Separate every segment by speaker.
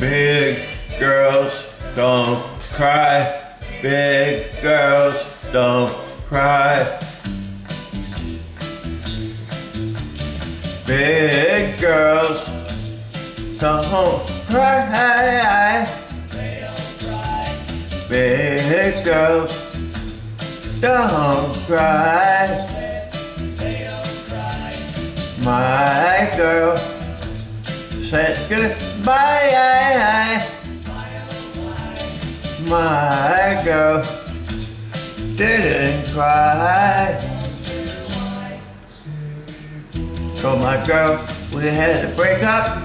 Speaker 1: Big girls don't cry. Big girls don't cry. Big girls don't cry. Big girls don't cry. My girl said goodbye. My girl didn't cry. So my girl, we had to break up.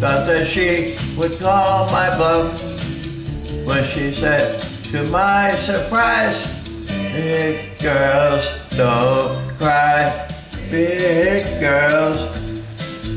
Speaker 1: Thought that she would call my bluff when she said, to my surprise, big girls don't cry. Big girls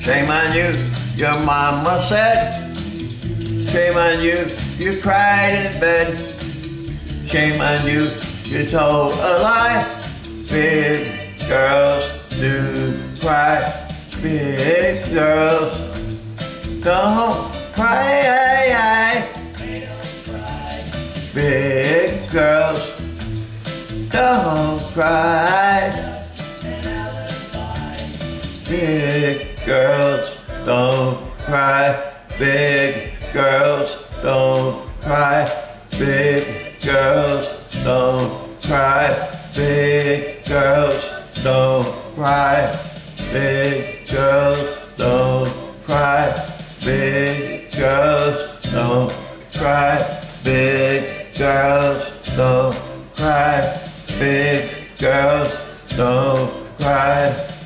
Speaker 1: Shame on you, your mama said. Shame on you, you cried in bed. Shame on you, you told a lie. Big girls do cry. Big girls don't cry. Big girls don't cry. Big girls don't cry. Big girls don't cry. Big girls don't cry. Big girls don't cry. Big girls don't cry. Big girls don't cry. Big girls don't cry. Big girls don't cry.